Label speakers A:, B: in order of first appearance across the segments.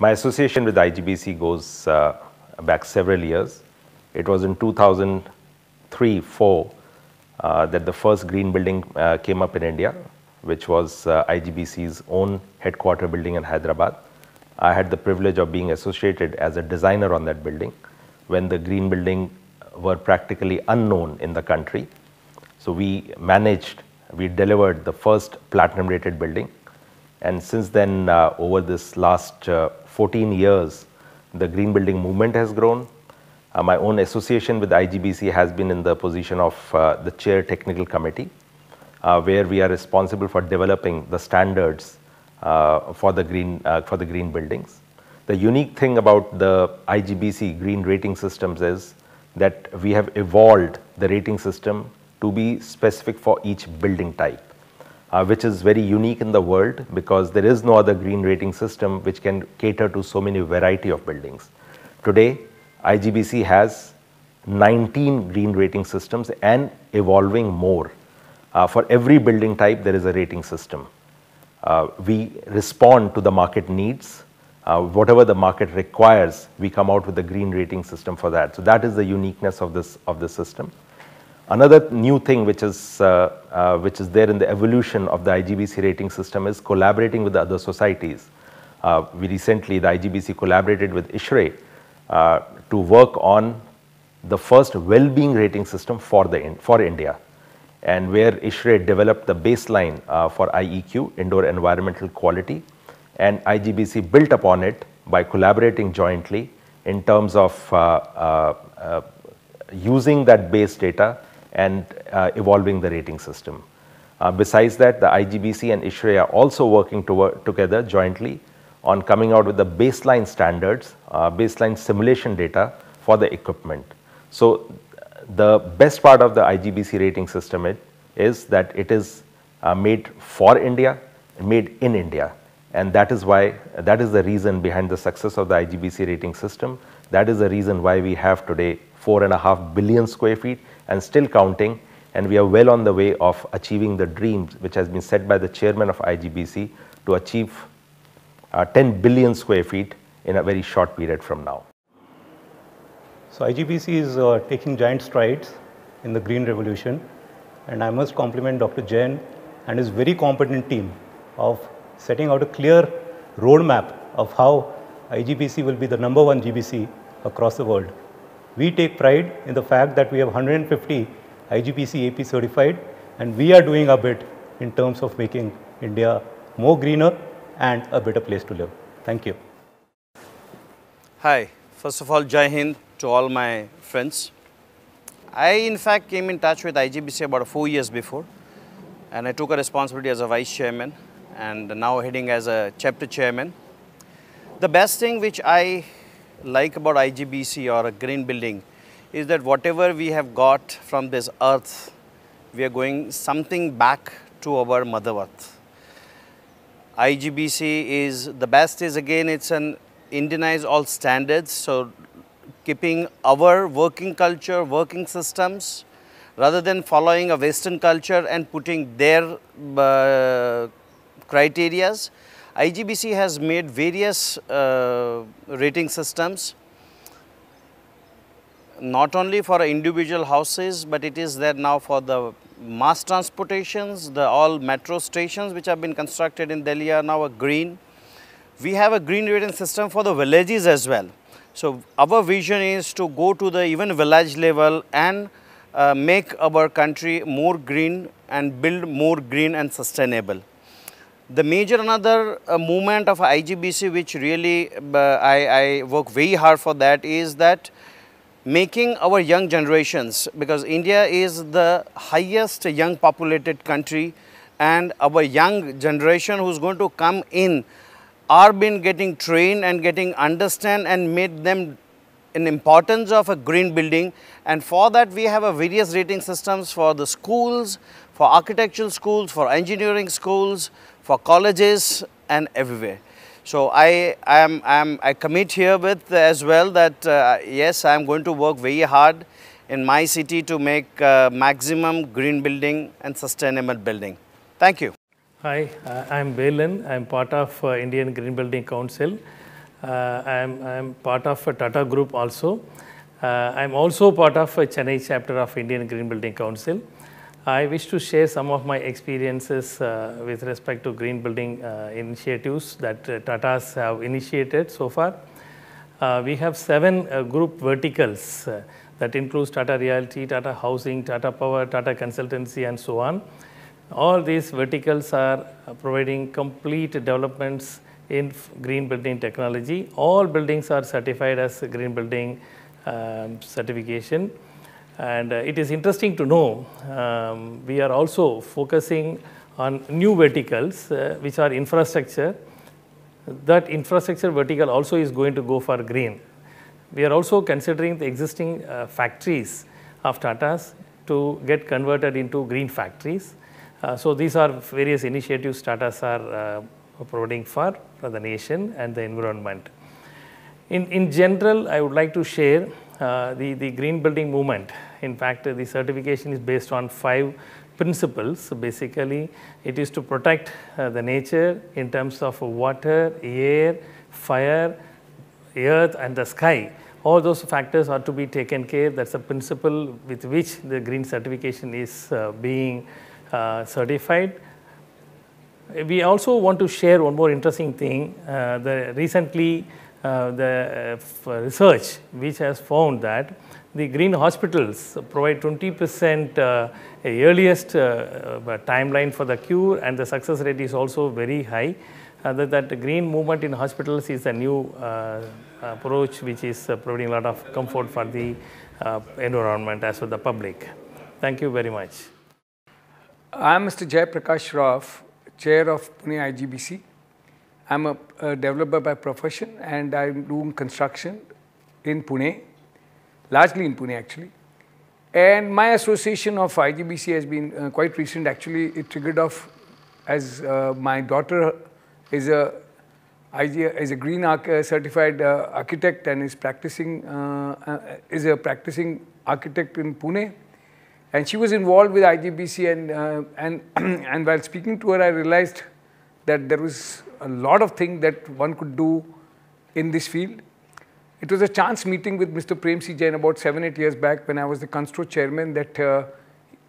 A: My association with IGBC goes uh, back several years. It was in 2003 4 uh, that the first green building uh, came up in India, which was uh, IGBC's own headquarter building in Hyderabad. I had the privilege of being associated as a designer on that building when the green building were practically unknown in the country. So we managed, we delivered the first platinum rated building. And since then, uh, over this last uh, 14 years, the green building movement has grown. Uh, my own association with IGBC has been in the position of uh, the chair technical committee, uh, where we are responsible for developing the standards uh, for the green for the green buildings. The unique thing about the IGBC green rating systems is that we have evolved the rating system to be specific for each building type, uh, which is very unique in the world because there is no other green rating system which can cater to so many variety of buildings. Today, IGBC has 19 green rating systems and evolving more. Uh, for every building type, there is a rating system. Uh, we respond to the market needs. Uh, whatever the market requires, we come out with a green rating system for that. So that is the uniqueness of this of the system. Another new thing which is uh, uh, which is there in the evolution of the IGBC rating system is collaborating with other societies. Uh, we recently, the IGBC collaborated with ISHRAE uh, to work on the first well-being rating system for the for India and where ISHRAE developed the baseline uh, for IEQ, indoor environmental quality, and IGBC built upon it by collaborating jointly in terms of uh, using that base data and uh, evolving the rating system. Uh, besides that, the IGBC and ISHRAE are also working to together jointly on coming out with the baseline standards, baseline simulation data for the equipment. So the best part of the IGBC rating system it, is that it is uh, made for India, made in India. And that is why, that is the reason behind the success of the IGBC rating system. That is the reason why we have today four and a half billion square feet and still counting. And we are well on the way of achieving the dreams which has been set by the chairman of IGBC to achieve uh, 10 billion square feet in a very short period from now.
B: So IGBC is uh, taking giant strides in the green revolution and I must compliment Dr. Jain and his very competent team of setting out a clear roadmap of how IGBC will be the number one GBC across the world. We take pride in the fact that we have 150 IGBC AP certified and we are doing a bit in terms of making India more greener and a better place to live. Thank you.
C: Hi, first of all, Jai Hind to all my friends. I in fact came in touch with IGBC about four years before and I took a responsibility as a vice chairman and now heading as a chapter chairman. The best thing which I like about IGBC or a green building is that whatever we have got from this earth, we are going something back to our mother earth. IGBC is, the best is again, it's an Indianized all standards. So keeping our working culture, working systems, rather than following a Western culture and putting their uh, criterias. IGBC has made various uh, rating systems, not only for individual houses, but it is there now for the mass transportations, the all metro stations which have been constructed in Delhi are now a green. We have a green rating system for the villages as well. So our vision is to go to the even village level and uh, make our country more green and build more green and sustainable. The major another uh, movement of IGBC which really uh, I, I work very hard for that is that making our young generations because India is the highest young populated country and our young generation who's going to come in are been getting trained and getting understand and made them an importance of a green building and for that we have a various rating systems for the schools, for architectural schools, for engineering schools, for colleges and everywhere. So I, I am, I am, I commit here with as well that uh, yes, I am going to work very hard in my city to make uh, maximum green building and sustainable building. Thank you.
D: Hi, uh, I'm Velan. I'm part of uh, Indian Green Building Council. Uh, I'm, I'm part of a Tata Group also. Uh, I'm also part of a Chennai chapter of Indian Green Building Council. I wish to share some of my experiences uh, with respect to green building uh, initiatives that uh, Tatas have initiated so far. Uh, we have seven group verticals that includes Tata Realty, Tata Housing, Tata Power, Tata Consultancy, and so on. All these verticals are providing complete developments in green building technology. All buildings are certified as green building um, certification. And uh, it is interesting to know um, we are also focusing on new verticals, uh, which are infrastructure. That infrastructure vertical also is going to go for green. We are also considering the existing uh, factories of Tatas to get converted into green factories. Uh, so these are various initiatives Tatas are uh, providing for, for the nation and the environment. In, in general, I would like to share uh, the, the green building movement. In fact, the certification is based on five principles. So basically, it is to protect uh, the nature in terms of water, air, fire, earth and the sky. All those factors are to be taken care. That's a principle with which the green certification is uh, being uh, certified. We also want to share one more interesting thing. Uh, the recently, uh, the uh, research which has found that the green hospitals provide 20% uh, earliest uh, timeline for the cure and the success rate is also very high. That, that green movement in hospitals is a new approach which is providing a lot of comfort for the environment as well the public. Thank you very much.
E: I am Mr. Jay Prakash Shroff, Chair of Pune IGBC. I'm a, a developer by profession and I'm doing construction in Pune largely in Pune actually. And my association of IGBC has been uh, quite recent. Actually, it triggered off as uh, my daughter is a is a green uh, certified uh, architect and is practicing uh, uh, is a practicing architect in Pune. And she was involved with IGBC and and and while speaking to her, I realized that there was a lot of things that one could do in this field it was a chance meeting with Mr. Prem C. Jain about seven, eight years back when I was the Constro chairman that uh,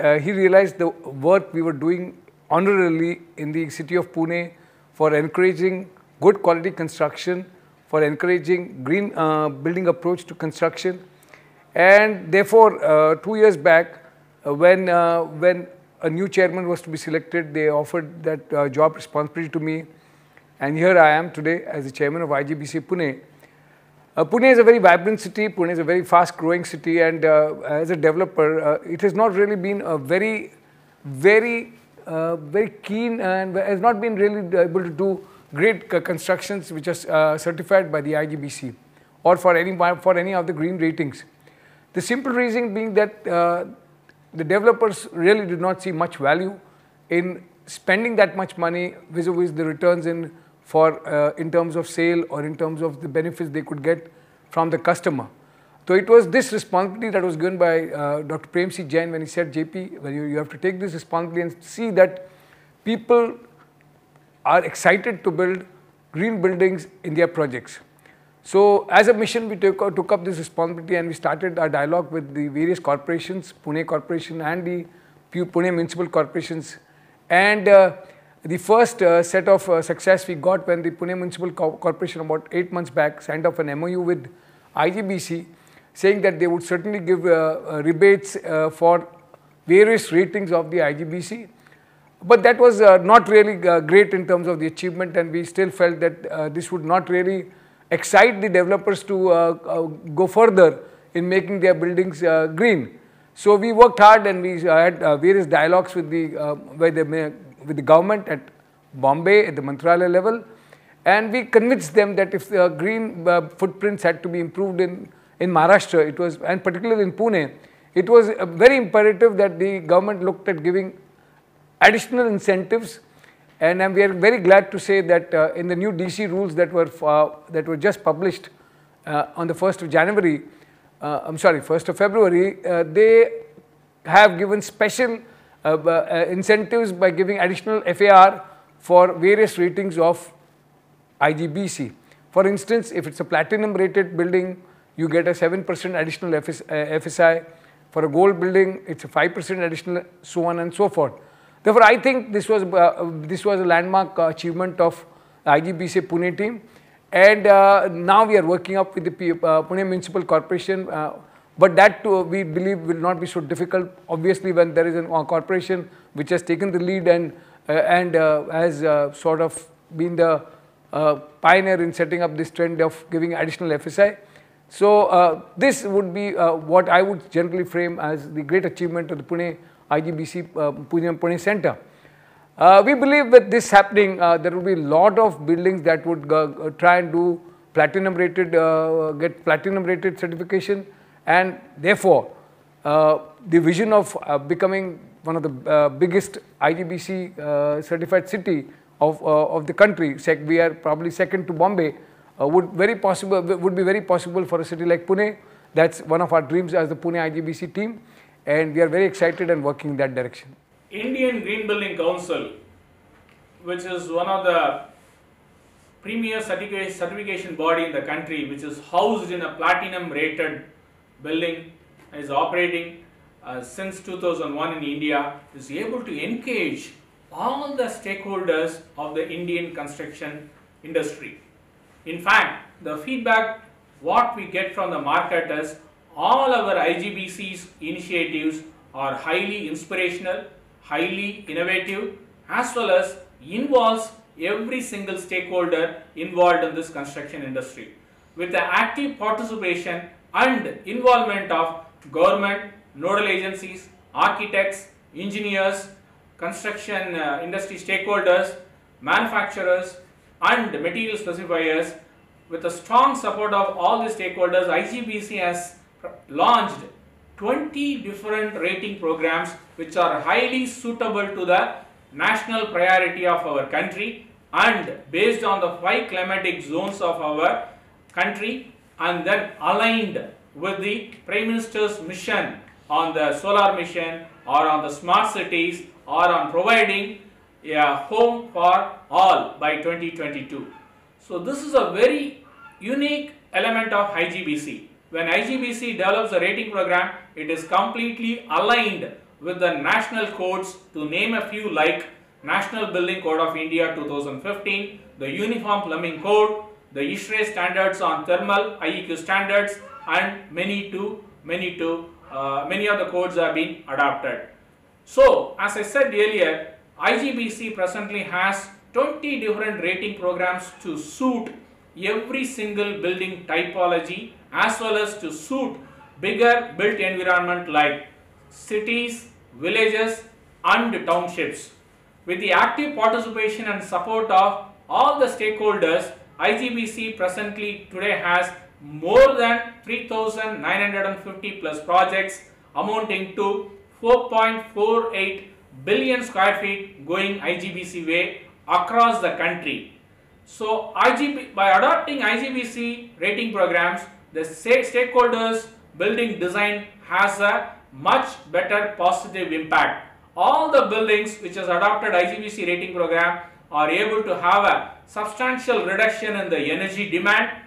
E: uh, he realized the work we were doing honorarily in the city of Pune for encouraging good quality construction, for encouraging green uh, building approach to construction. And therefore, uh, two years back, uh, when, uh, when a new chairman was to be selected, they offered that job responsibility to me. And here I am today as the chairman of IGBC Pune. Uh, Pune is a very vibrant city, Pune is a very fast growing city and uh, as a developer, uh, it has not really been a very, very, uh, very keen and has not been really able to do great constructions which are uh, certified by the IGBC or for any, for any of the green ratings. The simple reason being that uh, the developers really did not see much value in spending that much money vis-a-vis -vis the returns in for uh, in terms of sale or in terms of the benefits they could get from the customer. So it was this responsibility that was given by uh, Dr. Prem C. Jain when he said, JP, well, you, you have to take this responsibility and see that people are excited to build green buildings in their projects. So as a mission, we took, took up this responsibility and we started our dialogue with the various corporations, Pune Corporation and the Pune Municipal Corporations. And uh, the first uh, set of uh, success we got when the Pune Municipal Co Corporation about eight months back signed off an MOU with IGBC saying that they would certainly give uh, uh rebates uh, for various ratings of the IGBC. But that was not really great in terms of the achievement and we still felt that this would not really excite the developers to uh, uh, go further in making their buildings uh, green. So we worked hard and we had various dialogues with the, the with the government at Bombay at the Mantralaya level and we convinced them that if the green uh, footprints had to be improved in, in Maharashtra, it was, and particularly in Pune, it was uh, very imperative that the government looked at giving additional incentives and we are very glad to say that uh, in the new DC rules that were, uh, that were just published uh, on the 1st of January, uh, I'm sorry, 1st of February, they have given special incentives by giving additional FAR for various ratings of IGBC. For instance, if it's a platinum rated building, you get a 7% additional FS, uh, FSI. For a gold building, it's a 5% additional, so on and so forth. Therefore, I think this was, uh, this was a landmark achievement of IGBC Pune team. And uh, now we are working up with the P uh, Pune Municipal Corporation, uh, but that too, we believe will not be so difficult. Obviously, when there is a corporation which has taken the lead and, uh, and uh, has sort of been the pioneer in setting up this trend of giving additional FSI. So this would be what I would generally frame as the great achievement of the Pune IGBC Pune, Pune Center. Uh, we believe with this happening, uh, there will be a lot of buildings that would uh, try and do platinum rated, uh, get platinum rated certification and therefore, uh, the vision of uh, becoming one of the biggest IGBC certified city of, of the country, we are probably second to Bombay, would very possible would be very possible for a city like Pune. That's one of our dreams as the Pune IGBC team and we are very excited and working in that direction.
F: Indian Green Building Council, which is one of the premier certification body in the country, which is housed in a platinum rated building, is operating uh, since 2001 in India, is able to engage all the stakeholders of the Indian construction industry. In fact, the feedback what we get from the market is all our IGBC's initiatives are highly inspirational, highly innovative as well as involves every single stakeholder involved in this construction industry. With the active participation and involvement of government, nodal agencies, architects, engineers, construction uh, industry stakeholders, manufacturers and material specifiers, with the strong support of all the stakeholders, IGBC has launched 20 different rating programs which are highly suitable to the national priority of our country and based on the five climatic zones of our country and then aligned with the Prime Minister's mission on the solar mission or on the smart cities or on providing a home for all by 2022. So this is a very unique element of IGBC. When IGBC develops a rating program, it is completely aligned with the national codes to name a few like National Building Code of India 2015, the Uniform Plumbing Code, the ISHRAE standards on thermal IEQ standards and many to many to uh, many of the codes have been adopted. So as I said earlier, IGBC presently has 20 different rating programs to suit every single building typology as well as to suit bigger built environment like cities, villages and townships. With the active participation and support of all the stakeholders, IGBC presently today has more than 3950 plus projects amounting to 4.48 billion square feet going IGBC way across the country. So IGB, by adopting IGBC rating programs, the stakeholders building design has a much better positive impact. All the buildings which has adopted IGBC rating program are able to have a substantial reduction in the energy demand,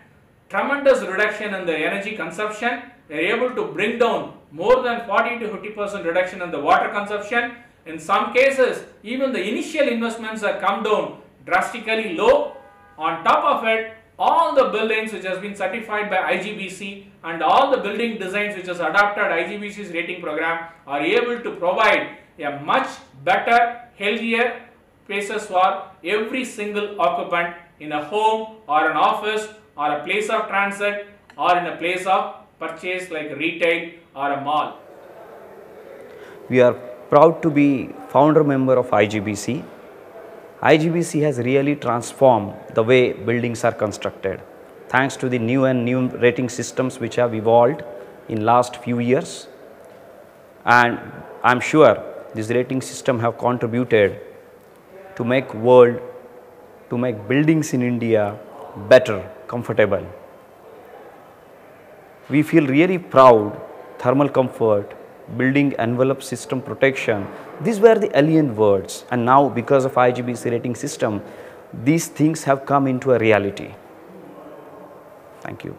F: tremendous reduction in the energy consumption, they are able to bring down more than 40 to 50 percent reduction in the water consumption. In some cases, even the initial investments have come down drastically low. On top of it, all the buildings which has been certified by IGBC and all the building designs which has adopted IGBC's rating program are able to provide a much better, healthier places for every single occupant in a home or an office or a place of transit or in a place of purchase like retail or a mall.
G: We are proud to be founder member of IGBC IGBC has really transformed the way buildings are constructed thanks to the new and new rating systems which have evolved in last few years and I am sure this rating system have contributed to make world to make buildings in India better comfortable. We feel really proud thermal comfort building envelope system protection. These were the alien words and now because of IGBC rating system, these things have come into a reality. Thank you.